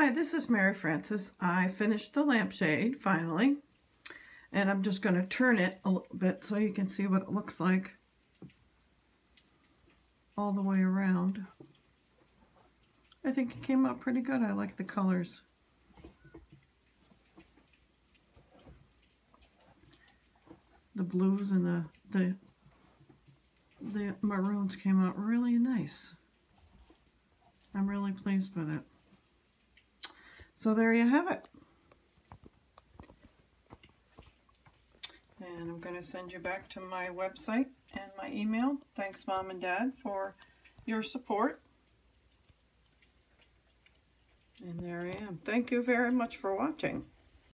Hi, this is Mary Frances. I finished the lampshade finally, and I'm just going to turn it a little bit so you can see what it looks like all the way around. I think it came out pretty good. I like the colors. The blues and the, the, the maroons came out really nice. I'm really pleased with it. So there you have it. And I'm going to send you back to my website and my email. Thanks, Mom and Dad, for your support. And there I am. Thank you very much for watching.